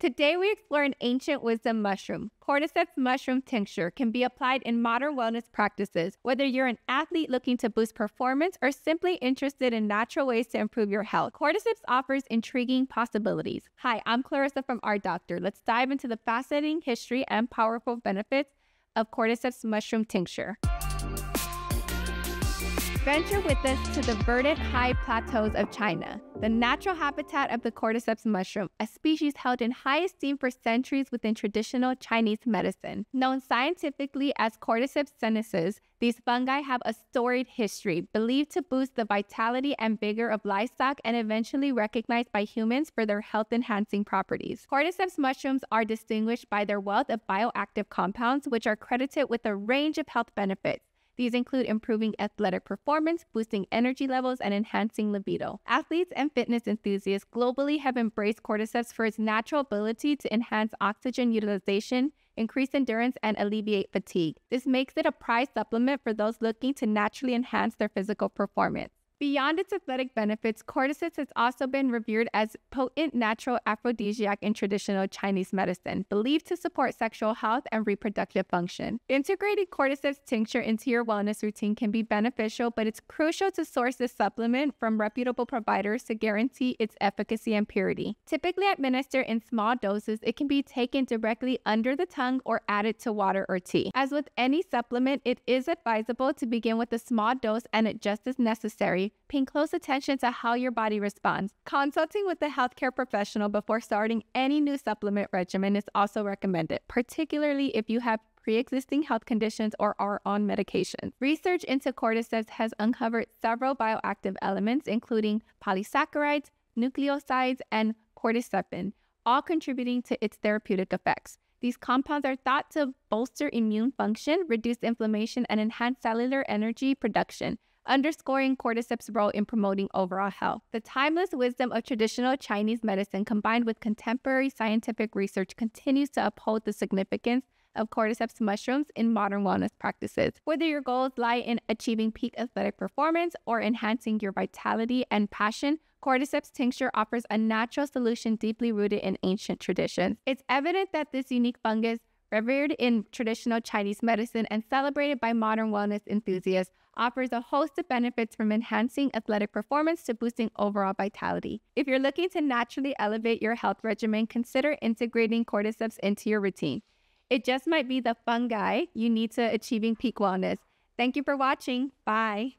Today, we explore an ancient wisdom mushroom. Cordyceps mushroom tincture can be applied in modern wellness practices, whether you're an athlete looking to boost performance or simply interested in natural ways to improve your health. Cordyceps offers intriguing possibilities. Hi, I'm Clarissa from Our Doctor. Let's dive into the fascinating history and powerful benefits of Cordyceps mushroom tincture. Venture with us to the verdant high plateaus of China, the natural habitat of the cordyceps mushroom, a species held in high esteem for centuries within traditional Chinese medicine. Known scientifically as Cordyceps sinensis, these fungi have a storied history, believed to boost the vitality and vigor of livestock and eventually recognized by humans for their health enhancing properties. Cordyceps mushrooms are distinguished by their wealth of bioactive compounds, which are credited with a range of health benefits. These include improving athletic performance, boosting energy levels, and enhancing libido. Athletes and fitness enthusiasts globally have embraced cordyceps for its natural ability to enhance oxygen utilization, increase endurance, and alleviate fatigue. This makes it a prized supplement for those looking to naturally enhance their physical performance. Beyond its athletic benefits, cordyceps has also been revered as potent natural aphrodisiac in traditional Chinese medicine, believed to support sexual health and reproductive function. Integrating cordyceps tincture into your wellness routine can be beneficial, but it's crucial to source this supplement from reputable providers to guarantee its efficacy and purity. Typically administered in small doses, it can be taken directly under the tongue or added to water or tea. As with any supplement, it is advisable to begin with a small dose and adjust as necessary paying close attention to how your body responds. Consulting with a healthcare professional before starting any new supplement regimen is also recommended, particularly if you have pre existing health conditions or are on medication. Research into cordyceps has uncovered several bioactive elements, including polysaccharides, nucleosides, and cordycepin, all contributing to its therapeutic effects. These compounds are thought to bolster immune function, reduce inflammation, and enhance cellular energy production, underscoring cordyceps' role in promoting overall health. The timeless wisdom of traditional Chinese medicine combined with contemporary scientific research continues to uphold the significance of cordyceps mushrooms in modern wellness practices. Whether your goals lie in achieving peak athletic performance or enhancing your vitality and passion, cordyceps tincture offers a natural solution deeply rooted in ancient traditions. It's evident that this unique fungus revered in traditional Chinese medicine and celebrated by modern wellness enthusiasts, offers a host of benefits from enhancing athletic performance to boosting overall vitality. If you're looking to naturally elevate your health regimen, consider integrating cordyceps into your routine. It just might be the fungi you need to achieving peak wellness. Thank you for watching. Bye.